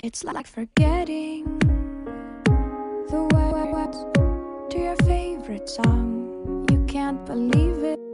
It's like forgetting the words to your favorite song. You can't believe it.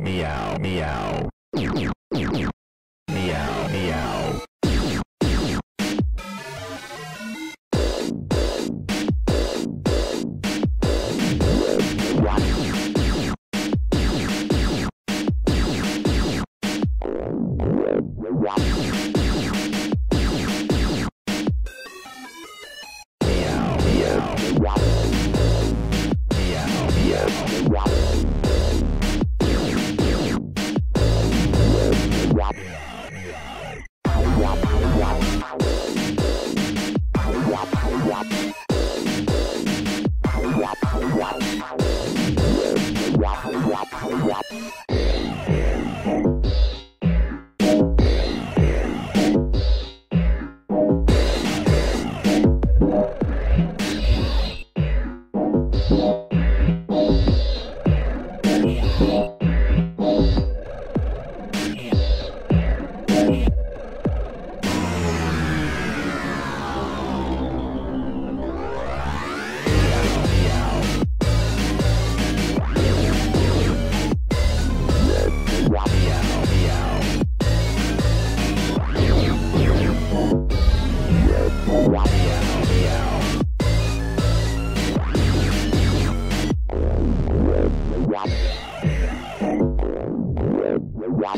Meow, Wow. Wow.